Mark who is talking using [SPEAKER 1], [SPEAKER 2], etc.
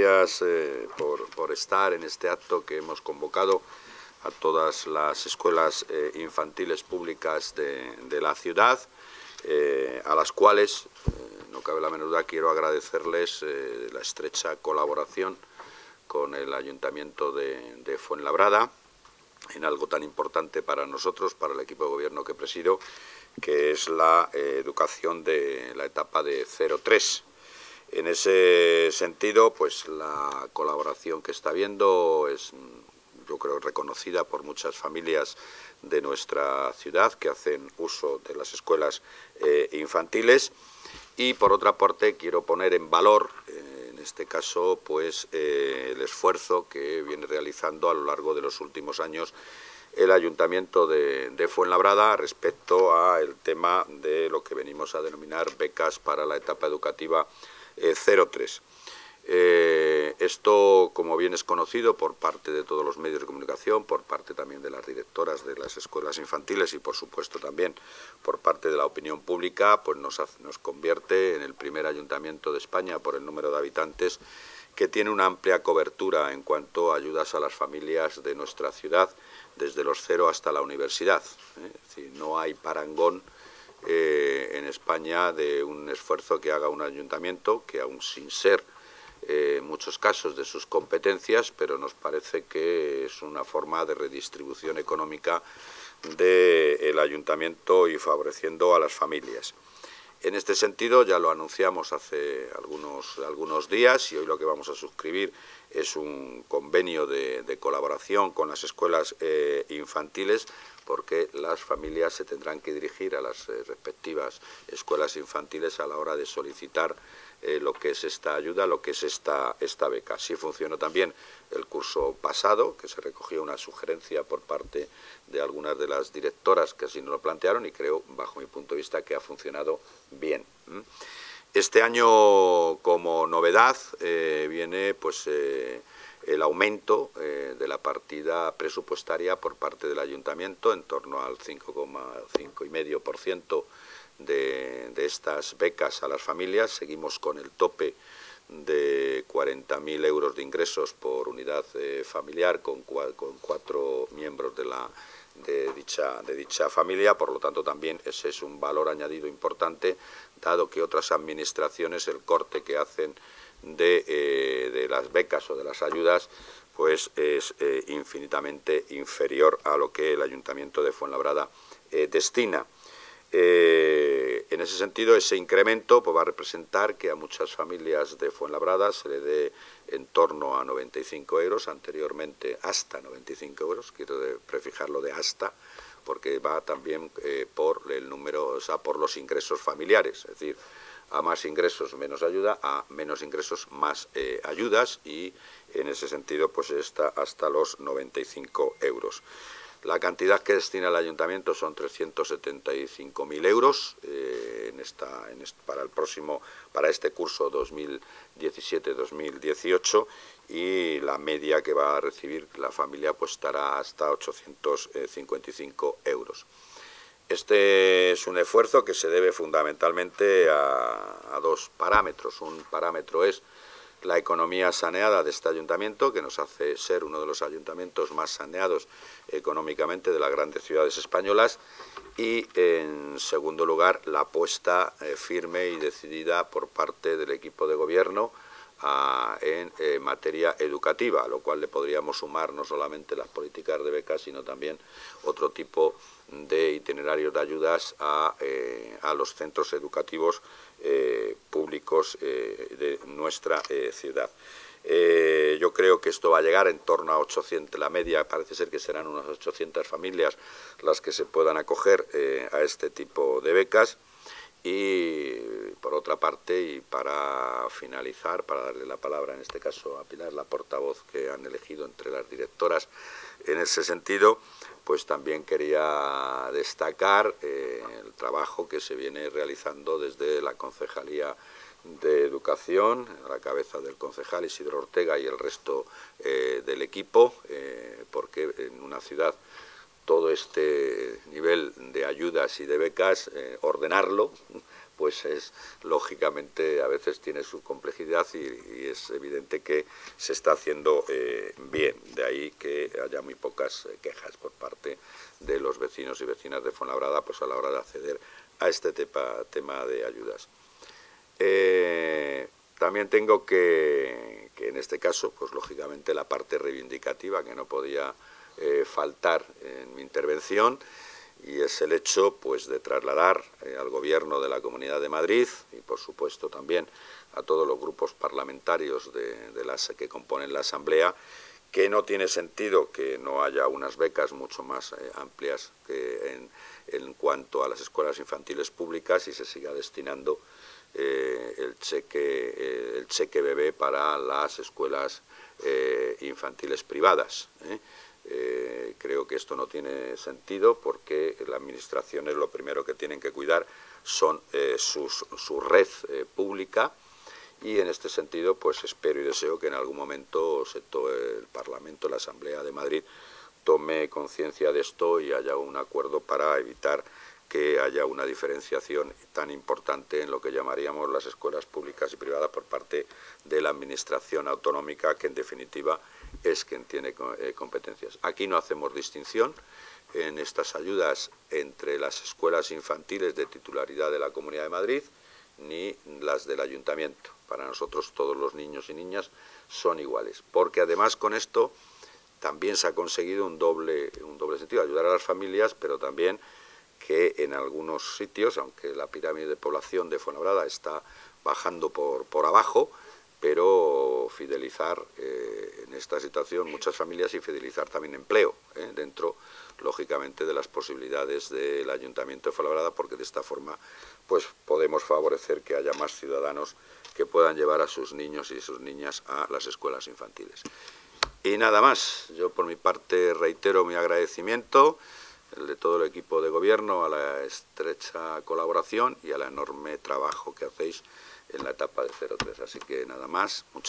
[SPEAKER 1] Gracias eh, por, estar en este acto que hemos convocado a todas las escuelas eh, infantiles públicas de, la ciudad, eh, a las cuales, no cabe la menor duda, quiero agradecerles la estrecha colaboración con el Ayuntamiento de, de Fuenlabrada en algo tan importante para nosotros, para el equipo de gobierno que presido, que es la educación de la etapa de 0-3 en ese sentido, pues la colaboración que está habiendo es, yo creo, reconocida por muchas familias de nuestra ciudad que hacen uso de las escuelas eh, infantiles. Y por otra parte, quiero poner en valor, eh, en este caso, pues eh, el esfuerzo que viene realizando a lo largo de los últimos años el Ayuntamiento de, de, Fuenlabrada respecto al tema de lo que venimos a denominar becas para la etapa educativa 03. Eh, esto, como bien es conocido por parte de todos los medios de comunicación, por parte también de las directoras de las escuelas infantiles y, por supuesto, también por parte de la opinión pública, pues nos, nos convierte en el primer ayuntamiento de España por el número de habitantes que tiene una amplia cobertura en cuanto a ayudas a las familias de nuestra ciudad, desde los cero hasta la universidad. ¿eh? Es decir, no hay parangón eh, en España de un esfuerzo que haga un ayuntamiento que aún sin ser eh, muchos casos de sus competencias, pero nos parece que es una forma de redistribución económica del ayuntamiento y favoreciendo a las familias. En este sentido, ya lo anunciamos hace algunos, días y hoy lo que vamos a suscribir es un convenio de, colaboración con las escuelas eh, infantiles porque las familias se tendrán que dirigir a las eh, respectivas escuelas infantiles a la hora de solicitar eh, lo que es esta ayuda, lo que es esta, esta beca. Así funcionó también el curso pasado, que se recogió una sugerencia por parte de algunas de las directoras que así nos lo plantearon y creo, bajo mi punto de vista, que ha funcionado bien. Este año, como novedad, eh, viene pues el aumento eh, de la partida presupuestaria por parte del ayuntamiento en torno al 5,5% de, de estas becas a las familias. Seguimos con el tope de 40.000 euros de ingresos por unidad eh, familiar con, con, cuatro miembros de, la, de, dicha, de dicha familia. Por lo tanto, también ese es un valor añadido importante, dado que otras administraciones el corte que hacen eh, de, las becas o de las ayudas pues es eh, infinitamente inferior a lo que el Ayuntamiento de Fuenlabrada eh, en ese sentido, ese incremento pues, va a representar que a muchas familias de Fuenlabrada se le dé en torno a 95 euros, anteriormente hasta 95 euros, quiero prefijarlo de hasta, porque va también por el número, o sea, por los ingresos familiares, es decir, a más ingresos menos ayuda, a menos ingresos más eh, ayudas y en ese sentido pues está hasta los 95 euros. La cantidad que destina el ayuntamiento son 375.000 euros eh, para el próximo, para este curso 2017-2018 y la media que va a recibir la familia pues estará hasta 855 euros. Este es un esfuerzo que se debe fundamentalmente a, dos parámetros. Un parámetro es la economía saneada de este ayuntamiento, que nos hace ser uno de los ayuntamientos más saneados económicamente de las grandes ciudades españolas, y en segundo lugar la apuesta eh, firme y decidida por parte del equipo de gobierno en eh, materia educativa, a lo cual le podríamos sumar no solamente las políticas de becas, sino también otro tipo de itinerarios de ayudas a, eh, los centros educativos eh, públicos de nuestra ciudad. yo creo que esto va a llegar en torno a 800, la media parece ser que serán unas 800 familias las que se puedan acoger a este tipo de becas. Y por otra parte, y para finalizar, para darle la palabra en este caso a Pilar, la portavoz que han elegido entre las directoras, en ese sentido, pues también quería destacar eh, el trabajo que se viene realizando desde la Concejalía de Educación, a la cabeza del concejal Isidro Ortega y el resto eh, del equipo, eh, porque en una ciudad todo este nivel de ayudas y de becas, eh, ordenarlo pues es lógicamente a veces tiene su complejidad y, es evidente que se está haciendo eh, bien. De ahí que haya muy pocas eh, quejas por parte de los vecinos y vecinas de Fuenlabrada pues a la hora de acceder a este tema de ayudas. También tengo que, que, en este caso, pues lógicamente la parte reivindicativa que no podía faltar en mi intervención, y es el hecho pues de trasladar eh, al gobierno de la Comunidad de Madrid y por supuesto también a todos los grupos parlamentarios de, las que componen la Asamblea que no tiene sentido que no haya unas becas mucho más eh, amplias en, cuanto a las escuelas infantiles públicas y se siga destinando eh, el cheque el cheque bebé para las escuelas infantiles privadas eh, creo que esto no tiene sentido porque las administraciones lo primero que tienen que cuidar son eh, su red eh, pública. Y en este sentido pues espero y deseo que en algún momento el Parlamento, la Asamblea de Madrid tome conciencia de esto y haya un acuerdo para evitar que haya una diferenciación tan importante en lo que llamaríamos las escuelas públicas y privadas por parte de la Administración autonómica, que en definitiva es quien tiene eh, competencias. Aquí no hacemos distinción en estas ayudas entre las escuelas infantiles de titularidad de la Comunidad de Madrid ni las del Ayuntamiento. Para nosotros todos los niños y niñas son iguales, porque además con esto también se ha conseguido un doble, un doble sentido, ayudar a las familias, pero también que en algunos sitios, aunque la pirámide de población de Fuenlabrada está bajando por, por abajo, pero fidelizar eh, en esta situación muchas familias y fidelizar también empleo eh, dentro, lógicamente, de las posibilidades del Ayuntamiento de Fuenlabrada, porque de esta forma pues podemos favorecer que haya más ciudadanos que puedan llevar a sus niños y sus niñas a las escuelas infantiles. Y nada más, yo por mi parte reitero mi agradecimiento el de todo el equipo de gobierno, a la estrecha colaboración y al enorme trabajo que hacéis en la etapa de 03. Así que nada más. Muchas